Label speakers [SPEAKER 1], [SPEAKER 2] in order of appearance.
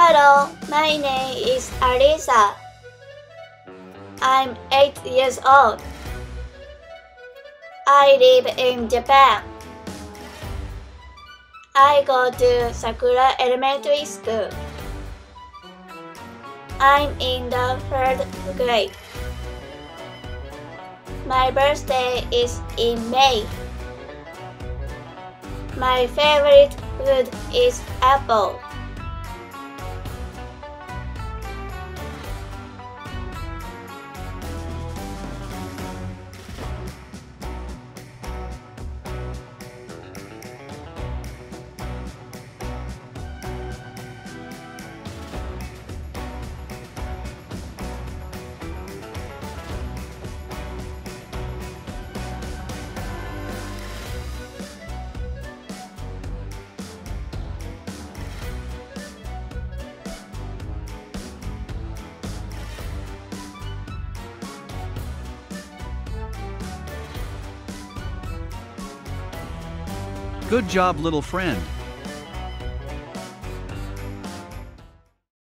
[SPEAKER 1] Hello, my name is Alisa. I'm 8 years old. I live in Japan. I go to Sakura Elementary School. I'm in the third grade. My birthday is in May. My favorite food is apple.
[SPEAKER 2] Good job, little friend.